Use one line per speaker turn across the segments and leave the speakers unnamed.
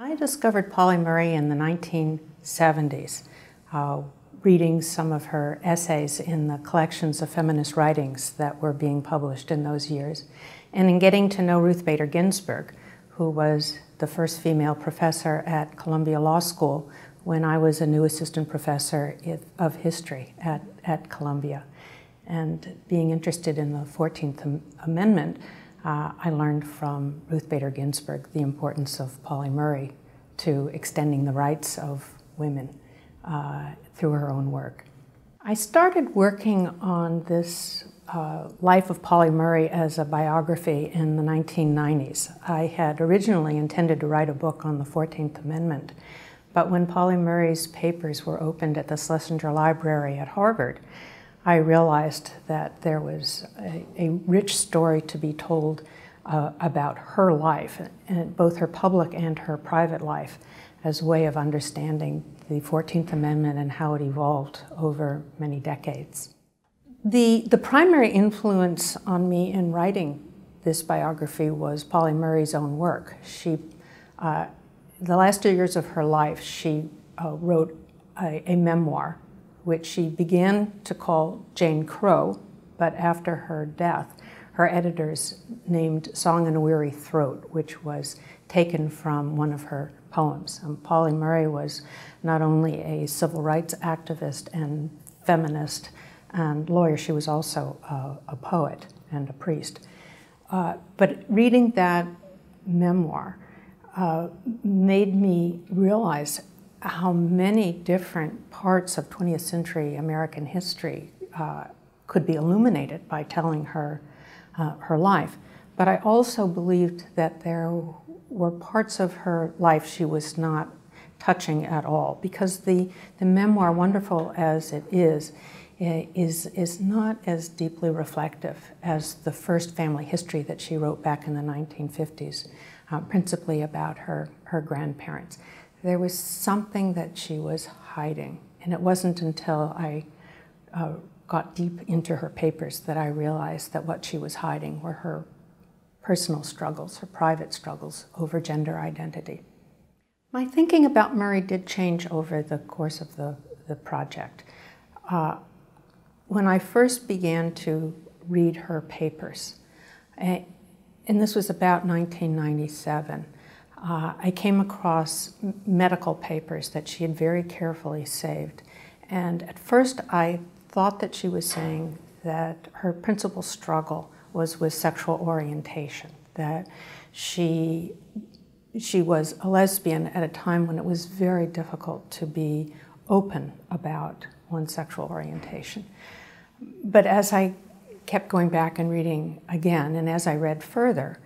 I discovered Pauli Murray in the 1970s, uh, reading some of her essays in the collections of feminist writings that were being published in those years, and in getting to know Ruth Bader Ginsburg, who was the first female professor at Columbia Law School when I was a new assistant professor of history at, at Columbia. And being interested in the 14th Amendment, uh, I learned from Ruth Bader Ginsburg the importance of Pauli Murray to extending the rights of women uh, through her own work. I started working on this uh, life of Pauli Murray as a biography in the 1990s. I had originally intended to write a book on the 14th Amendment, but when Pauli Murray's papers were opened at the Schlesinger Library at Harvard, I realized that there was a, a rich story to be told uh, about her life, and both her public and her private life, as a way of understanding the 14th Amendment and how it evolved over many decades. The, the primary influence on me in writing this biography was Pauli Murray's own work. She, uh, the last two years of her life, she uh, wrote a, a memoir which she began to call Jane Crow, but after her death, her editors named Song in a Weary Throat, which was taken from one of her poems. Um, Pauli Murray was not only a civil rights activist and feminist and lawyer, she was also a poet and a priest. Uh, but reading that memoir uh, made me realize how many different parts of 20th century American history uh, could be illuminated by telling her uh, her life. But I also believed that there were parts of her life she was not touching at all because the, the memoir, wonderful as it is, is, is not as deeply reflective as the first family history that she wrote back in the 1950s, uh, principally about her, her grandparents there was something that she was hiding. And it wasn't until I uh, got deep into her papers that I realized that what she was hiding were her personal struggles, her private struggles over gender identity. My thinking about Murray did change over the course of the, the project. Uh, when I first began to read her papers, eh, and this was about 1997, uh, I came across medical papers that she had very carefully saved. And at first, I thought that she was saying that her principal struggle was with sexual orientation, that she, she was a lesbian at a time when it was very difficult to be open about one's sexual orientation. But as I kept going back and reading again, and as I read further,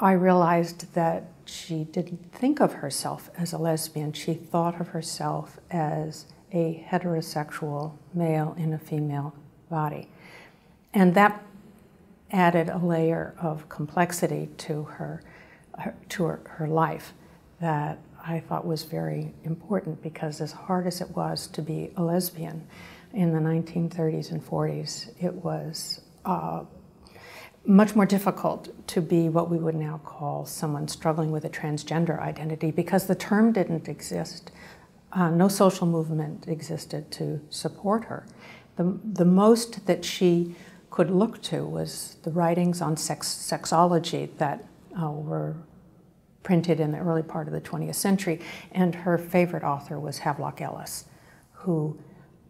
I realized that she didn't think of herself as a lesbian. She thought of herself as a heterosexual male in a female body. And that added a layer of complexity to her, to her, her life that I thought was very important because as hard as it was to be a lesbian in the 1930s and 40s, it was uh, much more difficult to be what we would now call someone struggling with a transgender identity because the term didn't exist. Uh, no social movement existed to support her. The, the most that she could look to was the writings on sex, sexology that uh, were printed in the early part of the 20th century, and her favorite author was Havelock Ellis, who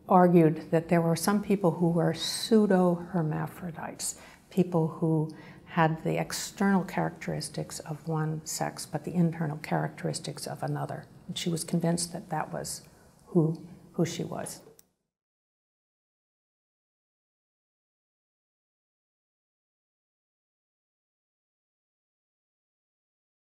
argued that there were some people who were pseudo-hermaphrodites, people who had the external characteristics of one sex but the internal characteristics of another. And she was convinced that that was who, who she was.